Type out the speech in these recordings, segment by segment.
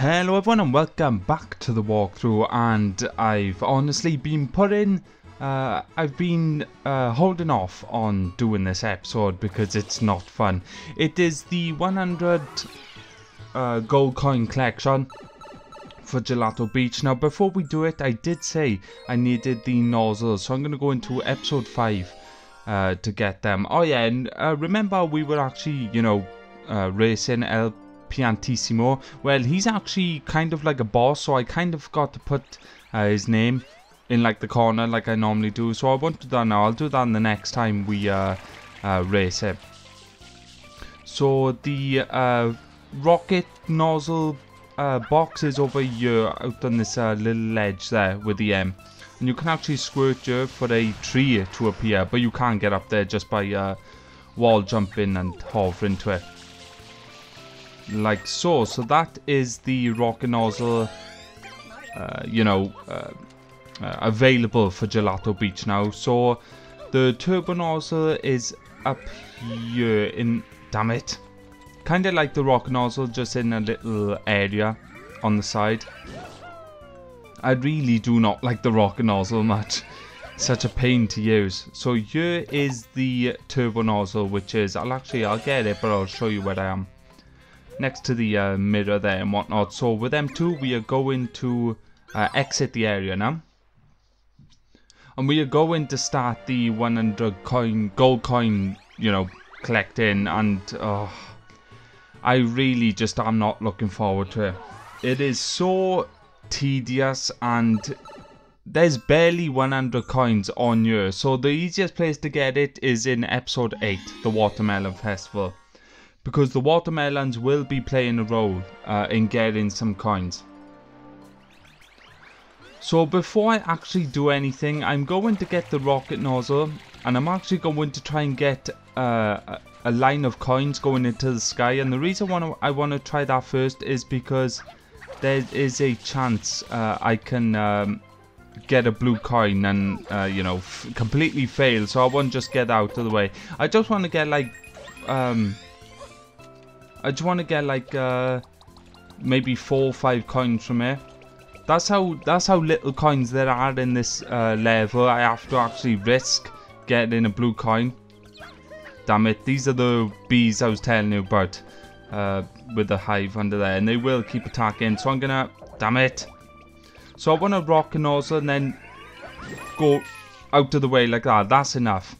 Hello everyone and welcome back to the walkthrough and I've honestly been putting, uh, I've been uh, holding off on doing this episode because it's not fun. It is the 100 uh, gold coin collection for Gelato Beach. Now before we do it I did say I needed the nozzles so I'm going to go into episode 5 uh, to get them. Oh yeah and uh, remember we were actually, you know, uh, racing El Piantissimo. Well, he's actually kind of like a boss, so I kind of got to put uh, his name in like the corner like I normally do. So I won't do that now. I'll do that the next time we uh, uh, race him. So the uh, rocket nozzle uh, box is over here out on this uh, little ledge there with the M. And you can actually squirt here for a tree to appear, but you can't get up there just by wall jumping and hovering to it like so. So that is the rocket nozzle, uh, you know, uh, uh, available for Gelato Beach now. So the turbo nozzle is up here in, damn it, kind of like the rocket nozzle, just in a little area on the side. I really do not like the rocket nozzle much. Such a pain to use. So here is the turbo nozzle, which is, I'll actually, I'll get it, but I'll show you where I am next to the uh, mirror there and whatnot. So with them two, we are going to uh, exit the area now. And we are going to start the 100 coin, gold coin, you know, collecting. And oh, I really just am not looking forward to it. It is so tedious and there's barely 100 coins on you. So the easiest place to get it is in episode 8, the Watermelon Festival because the watermelons will be playing a role uh, in getting some coins. So before I actually do anything, I'm going to get the rocket nozzle and I'm actually going to try and get uh, a line of coins going into the sky. And the reason I want to try that first is because there is a chance uh, I can um, get a blue coin and, uh, you know, completely fail. So I won't just get out of the way. I just want to get like... Um, I just want to get like uh, maybe four or five coins from here. That's how that's how little coins there are in this uh, level. I have to actually risk getting a blue coin. Damn it, these are the bees I was telling you about uh, with the hive under there. And they will keep attacking. So I'm gonna, damn it. So I want to rock and also and then go out of the way like that. That's enough.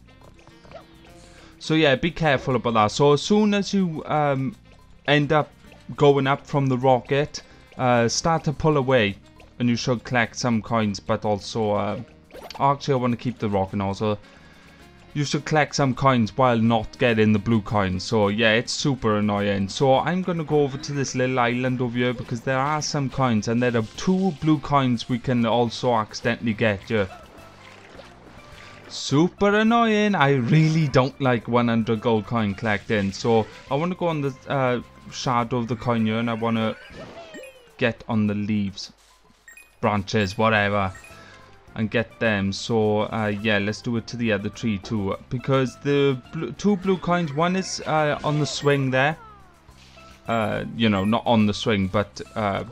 So yeah, be careful about that. So as soon as you um, end up going up from the rocket, uh, start to pull away and you should collect some coins but also uh, actually I want to keep the rocket also you should collect some coins while not getting the blue coins so yeah it's super annoying. So I'm gonna go over to this little island over here because there are some coins and there are two blue coins we can also accidentally get yeah super annoying. I really don't like 100 gold coin collecting. So I want to go on the uh, shadow of the coin here and I want to get on the leaves, branches, whatever and get them. So uh, yeah let's do it to the other tree too because the two blue coins one is uh, on the swing there. Uh, you know not on the swing but uh,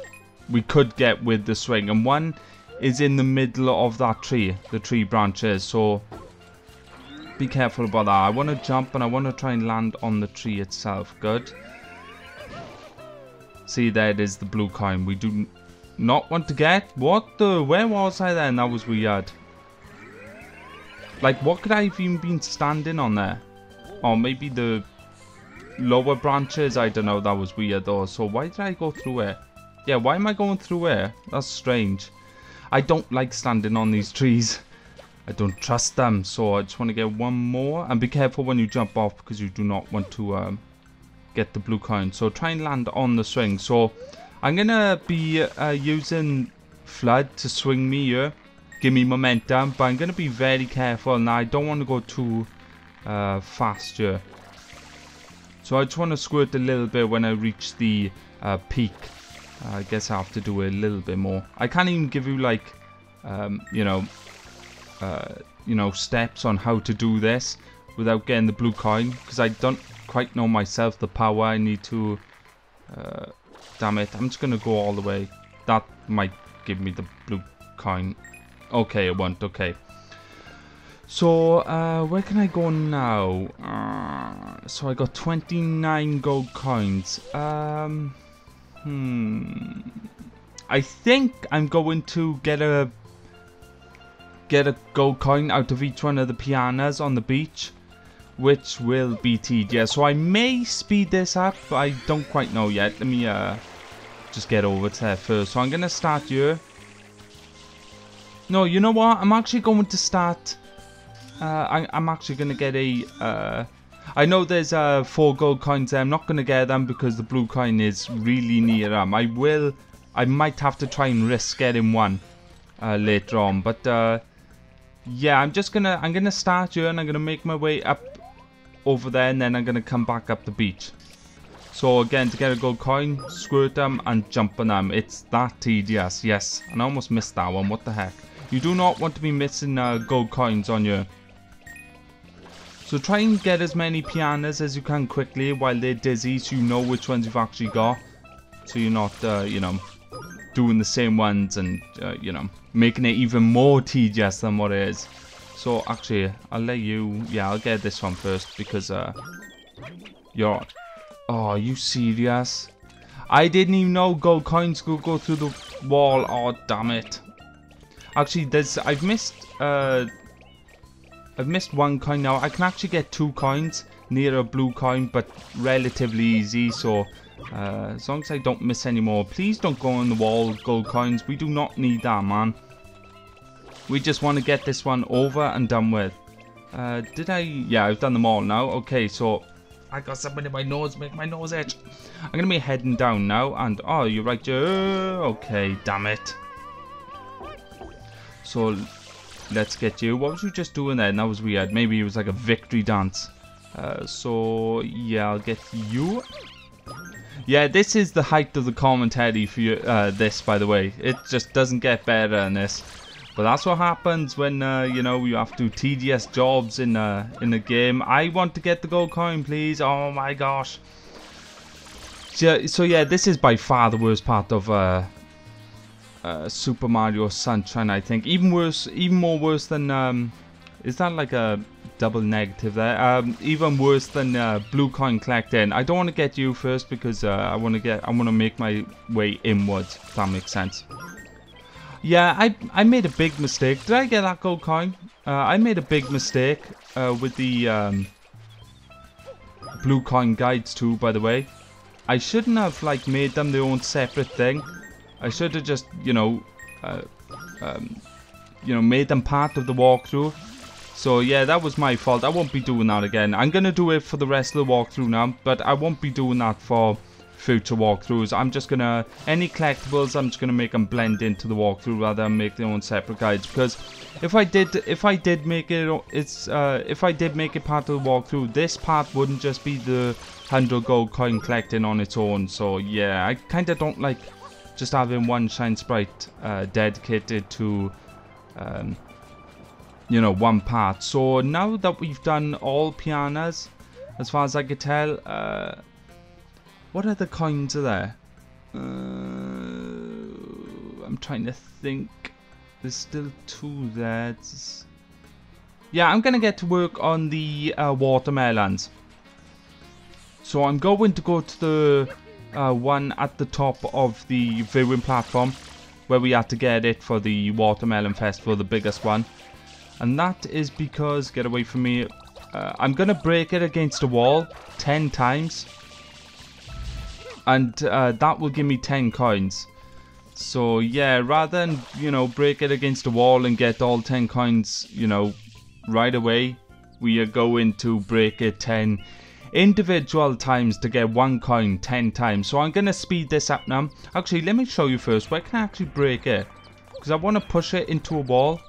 we could get with the swing and one is in the middle of that tree the tree branches so be careful about that. I want to jump and I want to try and land on the tree itself. Good See, that is the blue coin. We do not want to get. What the? Where was I then? That was weird. Like, what could I have even been standing on there? Or maybe the lower branches? I don't know. That was weird though. So why did I go through it? Yeah, why am I going through here? That's strange. I don't like standing on these trees. I don't trust them. So I just want to get one more. And be careful when you jump off because you do not want to um, get the blue coin. So try and land on the swing. So I'm going to be uh, using FLUDD to swing me here. Give me momentum. But I'm going to be very careful. Now I don't want to go too uh, fast here. So I just want to squirt a little bit when I reach the uh, peak. I guess I have to do a little bit more. I can't even give you like, um, you know, uh, you know, steps on how to do this without getting the blue coin because I don't quite know myself the power I need to uh, damn it. I'm just going to go all the way. That might give me the blue coin. Okay, it won't. Okay. So, uh, where can I go now? Uh, so I got 29 gold coins. Um, hmm. I think I'm going to get a get a gold coin out of each one of the pianas on the beach, which will be tedious. So I may speed this up, but I don't quite know yet. Let me uh, just get over to there first. So I'm going to start here. No, you know what? I'm actually going to start uh, I, am actually going to get a... Uh, I know there's uh, four gold coins there. I'm not going to get them because the blue coin is really near them. I will... I might have to try and risk getting one uh, later on. But uh, yeah, I'm just going to... I'm going to start here and I'm going to make my way up over there and then I'm going to come back up the beach. So again, to get a gold coin, squirt them and jump on them. It's that tedious, yes. And I almost missed that one, what the heck. You do not want to be missing uh, gold coins on your so try and get as many pianas as you can quickly while they're dizzy so you know which ones you've actually got. So you're not, uh, you know, doing the same ones and, uh, you know, making it even more tedious than what it is. So actually, I'll let you, yeah, I'll get this one first because, uh, you're, oh, are you serious? I didn't even know gold coins could go through the wall. Oh, damn it. Actually, there's, I've missed, uh, I've missed one coin now. I can actually get two coins near a blue coin, but relatively easy. So uh, as long as I don't miss any more. Please don't go on the wall, gold coins. We do not need that, man. We just want to get this one over and done with. Uh, did I? Yeah, I've done them all now. Okay, so I got something in my nose, make my nose itch. I'm going to be heading down now, and oh, you're right, Joe. Okay, damn it. So Let's get you. What was you just doing there? That was weird. Maybe it was like a victory dance. Uh, so, yeah, I'll get you. Yeah, this is the height of the commentary for you, uh, this, by the way. It just doesn't get better than this. But that's what happens when, uh, you know, you have to do tedious jobs in, uh, in a game. I want to get the gold coin, please. Oh, my gosh. So, so yeah, this is by far the worst part of uh, uh, Super Mario Sunshine, I think. Even worse, even more worse than, um, is that like a double negative there? Um, even worse than uh, Blue Coin Collecting. I don't want to get you first because uh, I want to get, I want to make my way inwards, if that makes sense. Yeah, I, I made a big mistake. Did I get that gold coin? Uh, I made a big mistake uh, with the um, blue coin guides too, by the way. I shouldn't have like made them their own separate thing. I should have just, you know, uh, um, you know, made them part of the walkthrough. So yeah, that was my fault. I won't be doing that again. I'm going to do it for the rest of the walkthrough now, but I won't be doing that for future walkthroughs. I'm just to, any collectibles, I'm just to make them blend into the walkthrough rather than make their own separate guides. Because if I did, if I did make it, it's, uh, if I did make it part of the walkthrough, this part wouldn't just be the 100 gold coin collecting on its own. So yeah, I kind of don't like just having one Shine Sprite uh, dedicated to, um, you know, one part. So now that we've done all pianas, as far as I could tell, uh, what other coins are there? Uh, I'm trying to think. There's still two there. Yeah, I'm going to get to work on the uh, watermelons. So I'm going to go to the uh, one at the top of the viewing platform where we had to get it for the Watermelon Festival, the biggest one. And that is because, get away from me, uh, I'm going to break it against a wall 10 times. And uh, that will give me 10 coins. So yeah, rather than, you know, break it against a wall and get all 10 coins, you know, right away, we are going to break it 10 individual times to get one coin 10 times. So I'm to speed this up now. Actually, let me show you first. Where can I actually break it? Because I want to push it into a wall.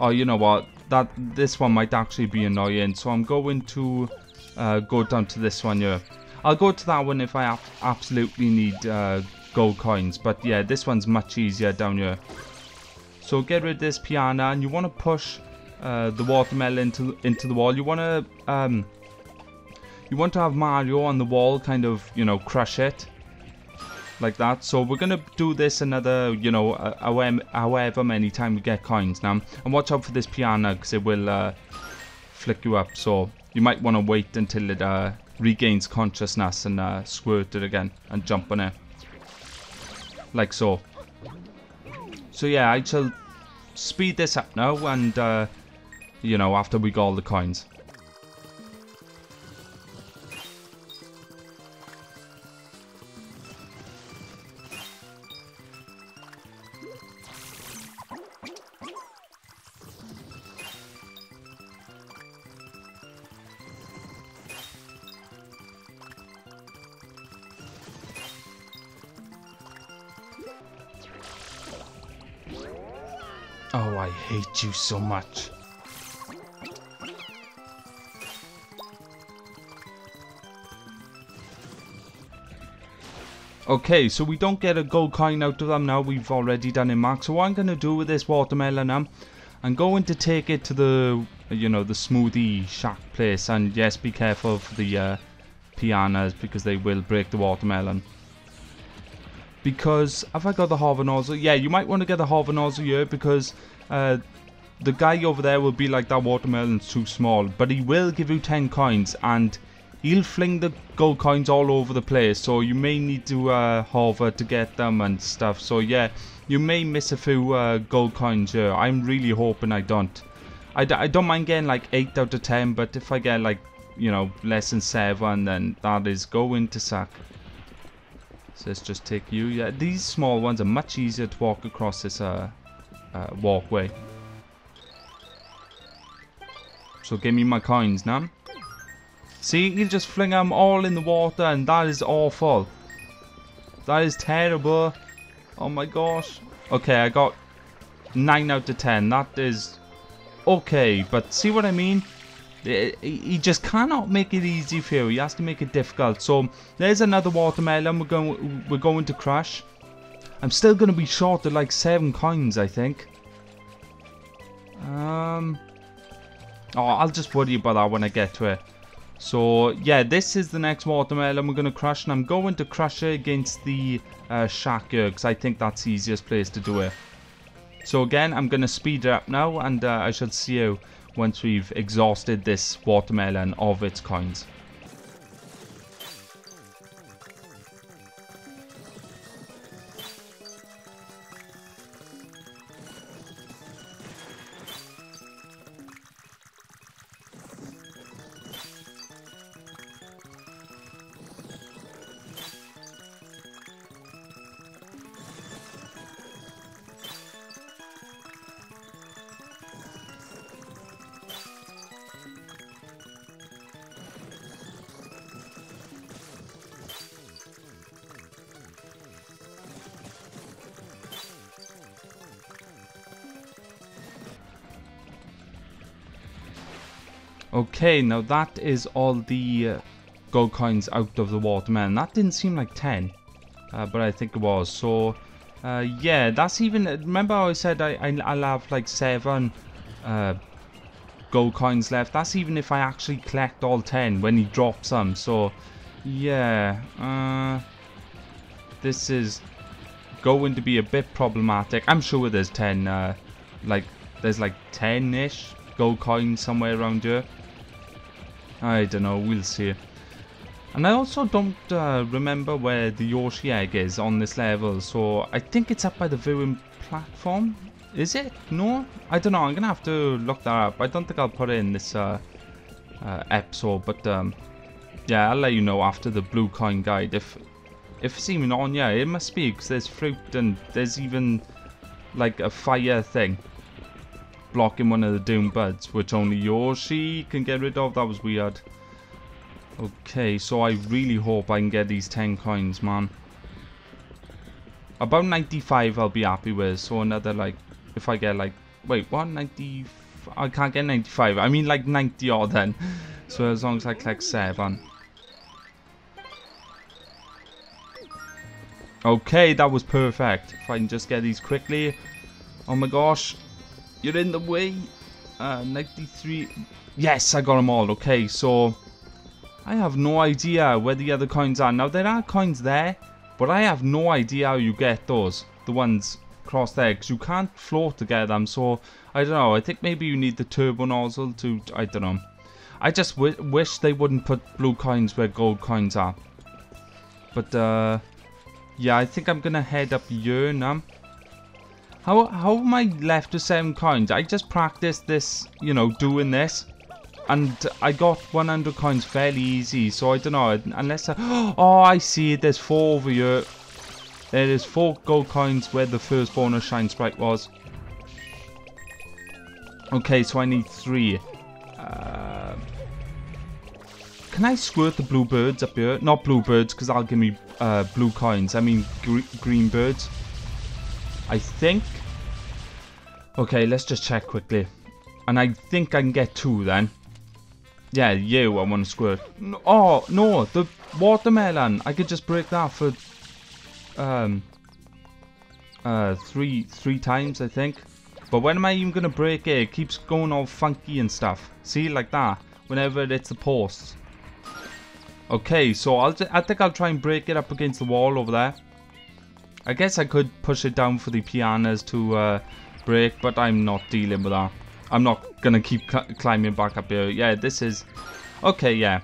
Oh, you know what? That This one might actually be annoying. So I'm going to uh, go down to this one here. I'll go to that one if I absolutely need uh, gold coins. But yeah, this one's much easier down here. So get rid of this piano and you want to push uh, the watermelon into, into the wall. You want to um, you want to have Mario on the wall kind of, you know, crush it. like that. So we're going to do this another, you know, uh, however many times we get coins now. And watch out for this piano because it will uh, flick you up. So you might want to wait until it uh, regains consciousness and uh, squirt it again and jump on it. Like so. So yeah, I shall speed this up now and, uh, you know, after we got all the coins. Oh, I hate you so much. Okay, so we don't get a gold coin out of them now. We've already done it, Mark. So what I'm going to do with this watermelon now, I'm going to take it to the, you know, the smoothie shack place. And yes, be careful for the uh, pianos because they will break the watermelon because have I got the Hover Nozzle? Yeah, you might want to get the Hover Nozzle here because uh, the guy over there will be like that watermelon's too small, but he will give you 10 coins and he'll fling the gold coins all over the place, so you may need to uh, hover to get them and stuff. So yeah, you may miss a few uh, gold coins here. I'm really hoping I don't. I d I don't mind getting like 8 out of 10, but if I get like, you know, less than 7, then that is going to suck. So let's just take you. Yeah, these small ones are much easier to walk across this uh, uh, walkway. So give me my coins now. See, you just fling them all in the water and that is awful. That is terrible. Oh my gosh. Okay, I got 9 out of 10. That is okay, but see what I mean? He just cannot make it easy for you. He has to make it difficult. So there's another watermelon. We're going we're going to crush. I'm still going to be short of like seven coins, I think. Um. Oh, I'll just worry about that when I get to it. So yeah, this is the next watermelon we're going to crush, and I'm going to crush it against the uh, shack here because I think that's the easiest place to do it. So again, I'm going to speed it up now, and uh, I shall see you once we've exhausted this watermelon of its coins. Okay, now that is all the uh, gold coins out of the watermelon. That didn't seem like 10, uh, but I think it was. So, uh, yeah, that's even... Remember I said I, I, I'll have like 7 uh, gold coins left? That's even if I actually collect all 10 when he drops them. So, yeah, uh, this is going to be a bit problematic. I'm sure there's 10, uh, like, there's like 10-ish gold coins somewhere around here. I don't know, we'll see. And I also don't uh, remember where the Yoshi egg is on this level, so I think it's up by the viewing platform. Is it? No? I don't know, I'm gonna have to look that up. I don't think I'll put it in this uh, uh, episode, but um, yeah, I'll let you know after the blue coin guide. If if it's even on, yeah, it must be, because there's fruit and there's even like a fire thing blocking one of the Doom Buds, which only Yoshi can get rid of. That was weird. Okay, so I really hope I can get these 10 coins, man. About 95 I'll be happy with, so another, like, if I get, like, wait, what, 90, I can't get 95, I mean, like, 90 odd then. So as long as I collect 7. Okay, that was perfect. If I can just get these quickly. Oh my gosh. You're in the way. Uh, 93. Yes, I got them all. Okay, so I have no idea where the other coins are. Now, there are coins there, But I have no idea how you get those. The ones across there. Because you can't float to get them. So, I don't know. I think maybe you need the turbo nozzle to... I don't know. I just wish they wouldn't put blue coins where gold coins are. But, uh... Yeah, I think I'm gonna head up here now. How, how am I left with 7 coins? I just practiced this, you know, doing this. And I got 100 coins fairly easy, so I don't know, unless I... Oh, I see, there's 4 over here. There is 4 gold coins where the first bonus shine sprite was. Okay, so I need 3. Uh, can I squirt the blue birds up here? Not blue birds, because that'll give me uh, blue coins. I mean gr green birds. I think. Okay, let's just check quickly. And I think I can get two then. Yeah, you, I want to squirt. No, oh, no, the watermelon. I could just break that for um, uh, three, three times, I think. But when am I even going to break it? It keeps going all funky and stuff. See, like that. Whenever it's the posts. Okay, so I'll I think I'll try and break it up against the wall over there. I guess I could push it down for the pianos to uh, break, but I'm not dealing with that. I'm not gonna keep climbing back up here. Yeah, this is... Okay, yeah.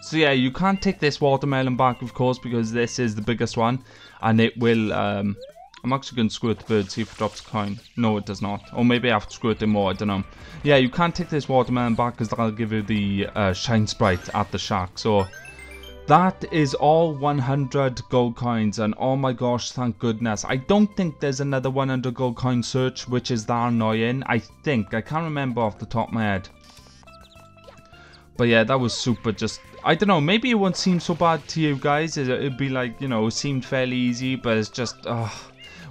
So yeah, you can't take this watermelon back, of course, because this is the biggest one. And it will... Um, I'm actually going to squirt the bird, see if it drops a coin. No, it does not. Or maybe I have to squirt it more, I don't know. Yeah, you can't take this watermelon back because that'll give you the uh, shine sprite at the shack. So, that is all 100 gold coins and oh my gosh thank goodness I don't think there's another 100 gold coin search which is that annoying I think I can't remember off the top of my head but yeah that was super just I don't know maybe it won't seem so bad to you guys it'd be like you know it seemed fairly easy but it's just uh,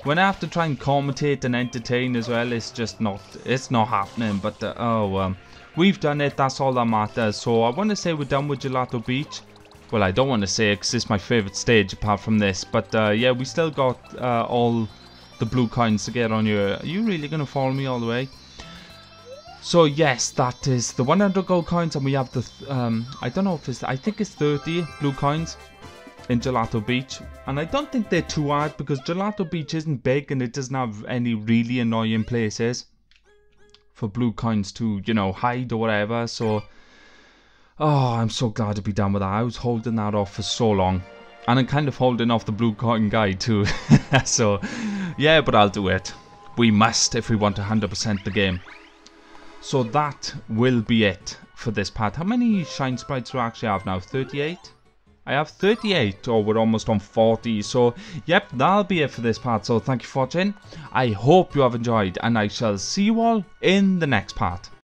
when I have to try and commentate and entertain as well, it's just not, it's not happening. But uh, oh, um, we've done it. That's all that matters. So I want to say we're done with Gelato Beach. Well, I don't want to say it because it's my favourite stage apart from this. But uh, yeah, we still got uh, all the blue coins to get on you. Are you really going to follow me all the way? So yes, that is the 100 gold coins and we have the, um, I don't know if it's, I think it's 30 blue coins in Gelato Beach. And I don't think they're too hard because Gelato Beach isn't big and it doesn't have any really annoying places for blue coins to, you know, hide or whatever. So, oh, I'm so glad to be done with that. I was holding that off for so long. And I'm kind of holding off the blue cotton guy too. so, yeah, but I'll do it. We must if we want to 100% the game. So that will be it for this part. How many shine sprites do I actually have now? 38? I have 38 or we're almost on 40 so yep that'll be it for this part so thank you for watching I hope you have enjoyed and I shall see you all in the next part